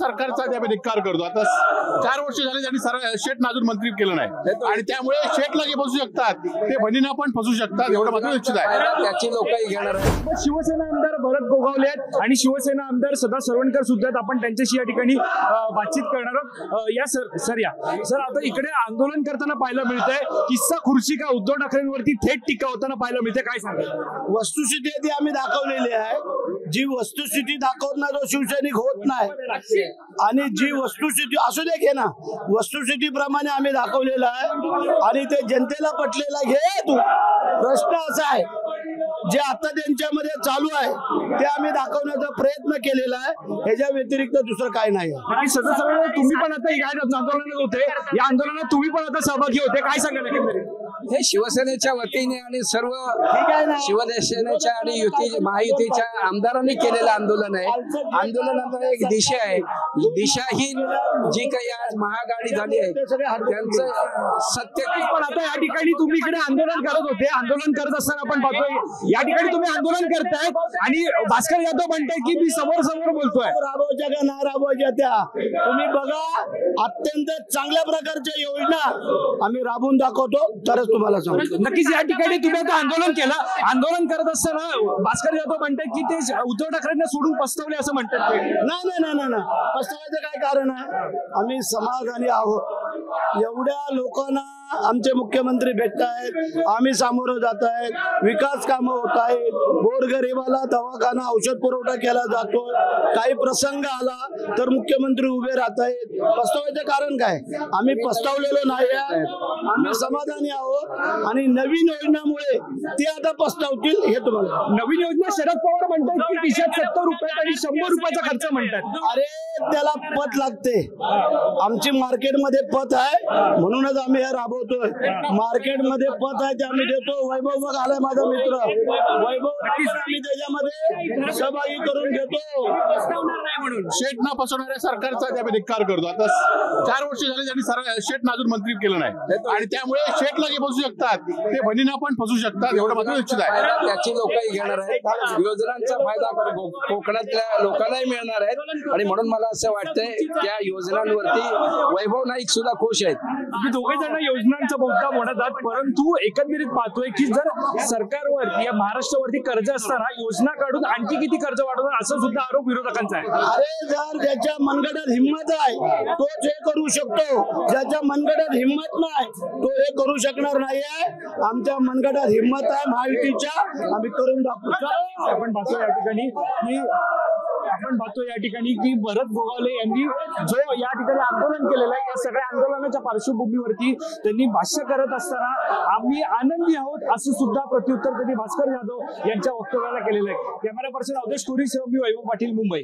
सरकारचा आम्ही धिक्कार करतो. आता चार वर्ष झाले त्यांनी सर शेट अजून मंत्री केलं नाही. आणि त्यामुळे शेटला जे फसू शकतात. ते बहिणींना पण फसू शकतात एवढं मात्र निश्चित आहे. त्याची लोकही घेणार शिवसेना आमदार भरत गोगावले आहेत आणि शिवसेना आमदार सदा सरवणकर सुद्धा आहेत. आपण त्यांच्याशी या ठिकाणी बातचीत करणार आहोत. या सर सर या. सर आता इकडे आंदोलन करताना पाहायला मिळतंय. किस्सा खुर्ची का उद्धव ठाकरेंवरती थेट टीका होताना पाहायला मिळते काय सांगा वस्तुस्थिती आम्ही दाखवलेली आहे. जी वस्तुस्थिती दाखवणार जो शिवसैनिक होत नाही. आणि जी वस्तुस्थिती असू दे घे ना वस्तुस्थिती प्रमाणे आम्ही दाखवलेलं आहे. आणि ते जनतेला पटलेला घे तू. प्रश्न असा आहे जे आता त्यांच्यामध्ये चालू आहे ते आम्ही दाखवण्याचा प्रयत्न केलेला आहे. ह्याच्या व्यतिरिक्त दुसरं काय नाही. तुम्ही पण आता या आंदोलनात होते. या आंदोलनात तुम्ही पण आता सहभागी होते. काय एकंदरीत? हे शिवसेनेच्या वतीने आणि सर्व ठीक आहे ना. शिवसेनेच्या आणि युती महायुतीच्या आमदारांनी केलेलं आंदोलन आहे. आंदोलनाला एक दिशा आहे. दिशाहीन जी काही आज महागाडी झाली आहे त्यांचं सत्य पण आता या ठिकाणी तुम्ही इकडे आंदोलन करत होते. आंदोलन करत असताना आपण पाहतोय या ठिकाणी तुम्ही आंदोलन करतायत आणि भास्कर यादव म्हणताय की मी समोर समोर बोलतोय. राबवायच्या का नाही राबवायच्या त्या तुम्ही बघा अत्यंत चांगल्या प्रकारच्या योजना आम्ही राबवून दाखवतो तरच तुम्हाला सांगतो. नक्कीच या ठिकाणी तुम्ही आता आंदोलन केलं. आंदोलन करत असताना भास्कर यादव म्हणतात की ते उद्धव ठाकरेंना सोडून पस्तवले असं म्हणतात. ते. नाही नाही नाही नाही नाही पस्तावायचं काय कारण आहे? आम्ही समाधानी आहोत. एवढ्या लोकांना आमचे मुख्यमंत्री भेटत आहेत आम्ही सामोरं जात आहेत विकास कामं होत आहेत गोरगरिबाला दवाखाना औषध पुरवठा केला जातो काही प्रसंग आला तर मुख्यमंत्री उभे राहत आहेत पस्तावायचं कारण काय? आम्ही पस्तावलेलो नाही आम्ही समाधानी आहोत आणि नवीन योजनामुळे ते आता पस्तावतील हे तुम्हाला. नवीन योजना शरद पवार म्हणतात की खिशात सत्तर रुपयात आणि शंभर रुपयाचा खर्च म्हणतात. अरे त्याला पत लागते. आमची मार्केटमध्ये पत आहे. म्हणूनच आम्ही हे राबवतोय मार्केटमध्ये पत आहे ते आम्ही देतो. वैभव बघ आलाय माझा मित्र. वैभव आम्ही त्याच्यामध्ये सहभागी करून घेतो. शेटना फसवणाऱ्या सरकारचा आम्ही धिक्कार करतो. आता चार वर्ष झाले त्यांनी सर शेट अजून मंत्री केलं नाही. आणि त्यामुळे शेटला जे फसू शकतात ते बहिणींना पण फसू शकतात एवढं मात्र निश्चित आहे. त्याची लोकही घेणार आहेत. योजनांचा फायदा कोकणातल्या लोकांनाही मिळणार आहेत. आणि म्हणून मला असं वाटतंय त्या योजनांवरती वैभव नाईक सुद्धा खुश आहेत. दोघे जण योजनांचा म्हणत आहात परंतु एकंदरीत पाहतोय की जर सरकारवरती या महाराष्ट्रावरती कर्ज असताना योजना काढून आणखी किती कर्ज वाढवणार असं सुद्धा आरोप विरोधकांचा आहे. अरे जर ज्याच्या मनगटात हिंमत आहे तोच हे करू शकतो. ज्याच्या मनगटात हिंमत नाही तो हे करू शकणार नाही आहे आमच्या मनगटात हिंमत आहे महायुतीच्या. आम्ही करून दाखवू. आपण पाहतो या ठिकाणी की आपण पाहतो या ठिकाणी की भरत गोगावले यांनी जो या ठिकाणी आंदोलन केलेलं आहे या सगळ्या आंदोलनाच्या पार्श्वभूमीवरती त्यांनी भाष्य करत असताना आम्ही आनंदी आहोत असं सुद्धा प्रत्युत्तर त्यांनी भास्कर जाधव यांच्या वक्तव्याला केलेलं आहे. कॅमेरा पर्सन अवधेश टुरी सह मी वैभव पाटील मुंबई.